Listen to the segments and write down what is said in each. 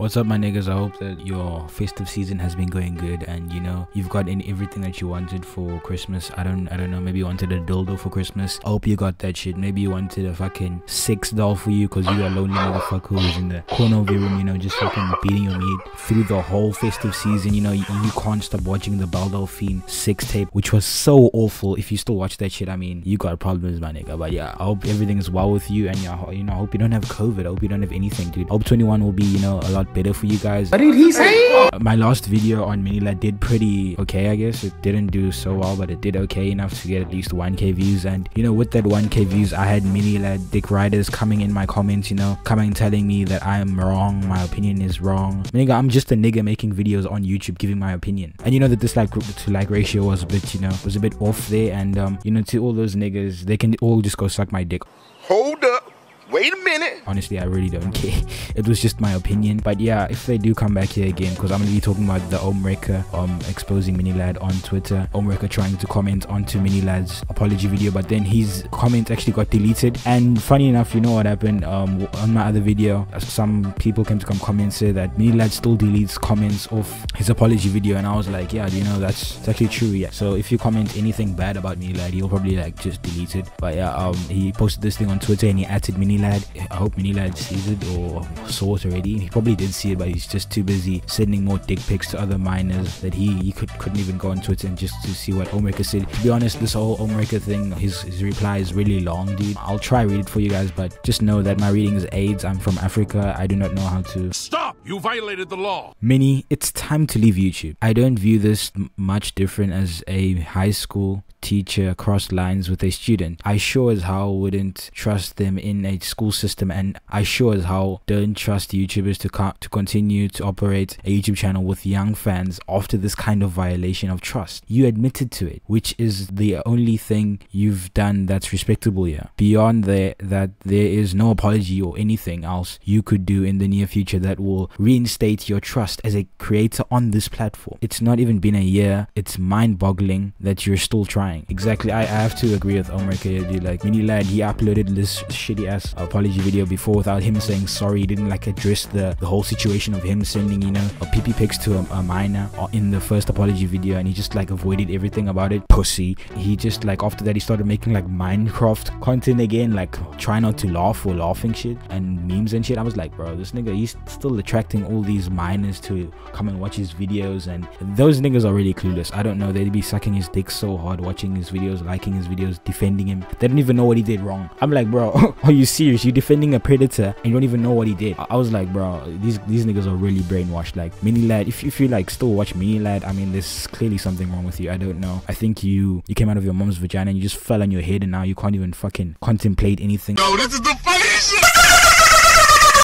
What's up, my niggas? I hope that your festive season has been going good, and you know you've gotten everything that you wanted for Christmas. I don't, I don't know. Maybe you wanted a dildo for Christmas. I hope you got that shit. Maybe you wanted a fucking sex doll for you because you a lonely motherfucker who's in the corner of your room, you know, just fucking beating your meat through the whole festive season. You know, you, you can't stop watching the Belle Delphine sex tape, which was so awful. If you still watch that shit, I mean, you got problems, my nigga. But yeah, I hope everything is well with you, and yeah, you know, I hope you don't have COVID. I hope you don't have anything, dude. I hope 21 will be, you know, a lot better for you guys. What did he say? My last video on Mini Ladd did pretty okay, I guess. It didn't do so well, but it did okay enough to get at least 1k views. And you know, with that 1k views, I had Mini Ladd Dick Riders coming in my comments, you know, coming telling me that I am wrong, my opinion is wrong. Nigga, I'm just a nigga making videos on YouTube giving my opinion. And you know that dislike like to like ratio was a bit, you know, was a bit off there. And um, you know, to all those niggas, they can all just go suck my dick. Hold up. Wait a minute. Honestly, I really don't care. It was just my opinion. But yeah, if they do come back here again, because I'm gonna be talking about the Ohmwrecker um exposing Mini Ladd on Twitter. Ohmwrecker trying to comment onto Mini Ladd's apology video, but then his comment actually got deleted. And funny enough, you know what happened? Um, on my other video, some people came to come comment say that Mini Ladd still deletes comments of his apology video, and I was like, yeah, you know that's, that's actually true. Yeah. So if you comment anything bad about Mini Ladd, he'll probably like just delete it. But yeah, um, he posted this thing on Twitter and he added Minilad Lad. I hope Mini Ladd sees it or saw it already. He probably did see it, but he's just too busy sending more dick pics to other minors that he, he could, couldn't even go on Twitter and just to see what Ohmwrecker said. To be honest, this whole Ohmwrecker thing, his, his reply is really long, dude. I'll try read it for you guys, but just know that my reading is AIDS. I'm from Africa. I do not know how to. Stop! You violated the law. Mini, it's time to leave YouTube. I don't view this much different as a high school teacher cross lines with a student. I sure as hell wouldn't trust them in a school system, and I sure as hell don't trust YouTubers to co- to continue to operate a YouTube channel with young fans after this kind of violation of trust. You admitted to it, which is the only thing you've done that's respectable here. Beyond that there is no apology or anything else you could do in the near future that will reinstate your trust as a creator on this platform. It's not even been a year. It's mind-boggling that you're still trying trying. Exactly, I, I have to agree with Omar Kayadi. Like, Mini Ladd, he uploaded this shitty ass apology video before without him saying sorry. He didn't like address the, the whole situation of him sending, you know, a PP pics to a, a minor in the first apology video and he just like avoided everything about it. Pussy. He just like after that he started making like Minecraft content again, like try not to laugh or laughing shit and memes and shit. I was like, bro, this nigga, he's still attracting all these minors to come and watch his videos and those niggas are really clueless. I don't know, they'd be sucking his dick so hard watching watching his videos, liking his videos, defending him. They don't even know what he did wrong. I'm like, bro, are you serious? You're defending a predator and you don't even know what he did. I, was like, bro, these these niggas are really brainwashed. Like Mini Ladd, if, if you like still watch Mini Ladd, I mean, there's clearly something wrong with you. I don't know. I think you you came out of your mom's vagina and you just fell on your head and now you can't even fucking contemplate anything. No, this is the funniest shit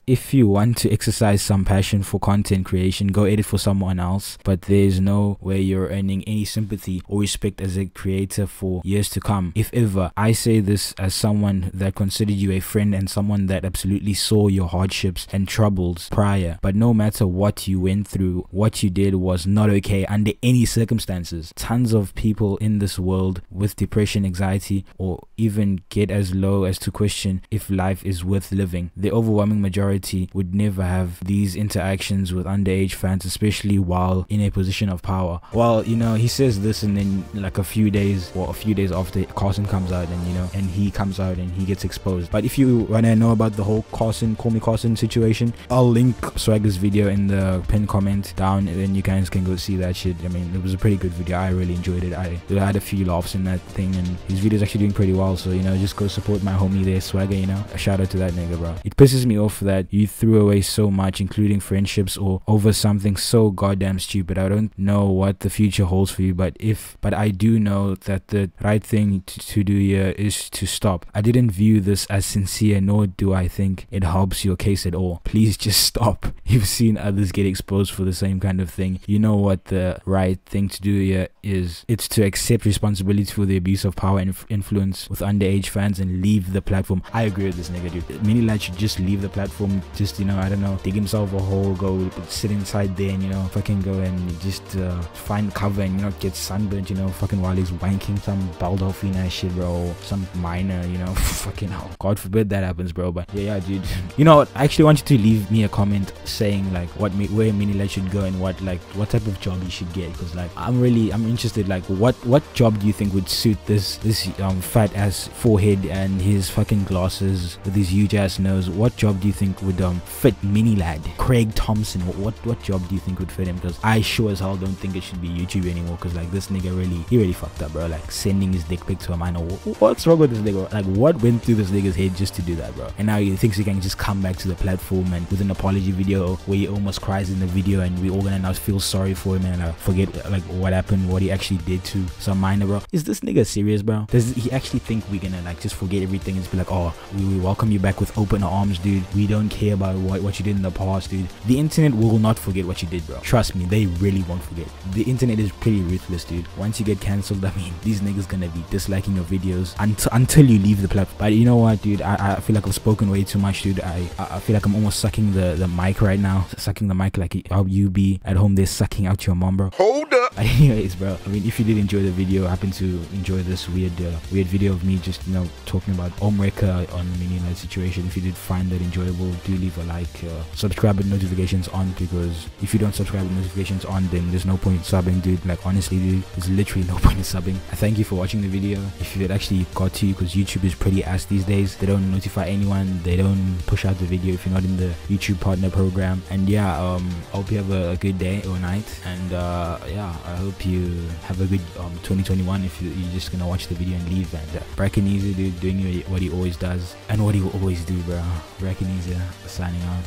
if you want to exercise some passion for content creation, go edit for someone else, but there's no way you're earning any sympathy or respect as a creator for years to come. If ever, I say this as someone that considered you a friend and someone that absolutely saw your hardships and troubles prior, but no matter what you went through, what you did was not okay under any circumstances. Tons of people in this world with depression, anxiety, or even get as low as to question if life is worth living. The overwhelming majority would never have these interactions with underage fans, especially while in a position of power. Well, you know, he says this and then like a few days or a few days after Carson comes out and you know, and he comes out and he gets exposed. But if you want to know about the whole Carson, CallMeCarson situation, I'll link Swagga's video in the pin comment down and then you guys can go see that shit. I mean, it was a pretty good video. I really enjoyed it. I, I had a few laughs in that thing and his video's actually doing pretty well. So, you know, just go support my homie there, Swagger, you know. A shout out to that nigga, bro. It pisses me off that you threw away so much, including friendships, or over something so goddamn stupid. I don't know what the future holds for you, but if, but I do know that the right thing to, to do here is to stop. I didn't view this as sincere, nor do I think it helps your case at all. Please just stop. You've seen others get exposed for the same kind of thing. You know what the right thing to do here is. It's to accept responsibility for the abuse of power and influence with underage fans and leave the platform. I agree with this nigga, dude. Mini Ladd should just leave the platform just you know I don't know dig himself a hole, go sit inside there and you know fucking go and just uh, find cover and you know get sunburned, you know fucking while he's wanking some Belle Delphine ass shit, bro, some minor, you know fucking hell. God forbid that happens, bro. But yeah, yeah, dude. You know what? I actually want you to leave me a comment saying like what where Mini Ladd should go and what like what type of job he should get because like I'm really I'm interested like what what job do you think would suit this this um fat ass forehead and his fucking glasses with his huge ass nose what job do you think would um fit Mini Ladd. Craig thompson what what job do you think would fit him? Because i sure as hell don't think it should be youtube anymore because like this nigga really he really fucked up bro. Like sending his dick pic to a minor. What's wrong with this nigga? Like what went through this nigga's head just to do that bro? And now he thinks he can just come back to the platform and with an apology video where he almost cries in the video and we all gonna now feel sorry for him and uh, forget like what happened what he actually did to some minor bro. Is this nigga serious bro? Does he actually think we're gonna like just forget everything and just be like oh we, we welcome you back with open arms dude. We don't care about what, what you did in the past dude. The internet will not forget what you did bro. Trust me they really won't forget. The internet is pretty ruthless dude. Once you get cancelled i mean these niggas gonna be disliking your videos until until you leave the platform. But you know what dude? I, I feel like i've spoken way too much dude. I i feel like i'm almost sucking the the mic right now. Sucking the mic like how you be at home they're sucking out your mom bro. Hold up. anyways bro i mean if you did enjoy the video happen to enjoy this weird uh, weird video of me just you know talking about Ohmwrecker on the mini situation. If you did find that enjoyable do leave a like uh, subscribe with notifications on because if you don't subscribe with notifications on then there's no point in subbing dude. Like honestly dude there's literally no point in subbing. I thank you for watching the video. If it actually got to you because youtube is pretty ass these days. They don't notify anyone. They don't push out the video if you're not in the youtube partner program. And yeah um i hope you have a, a good day or night. And uh yeah i hope you have a good um 2021 if you, you're just gonna watch the video and leave. And uh, Brakanese dude doing what he always does and what he will always do bro Brakanese signing out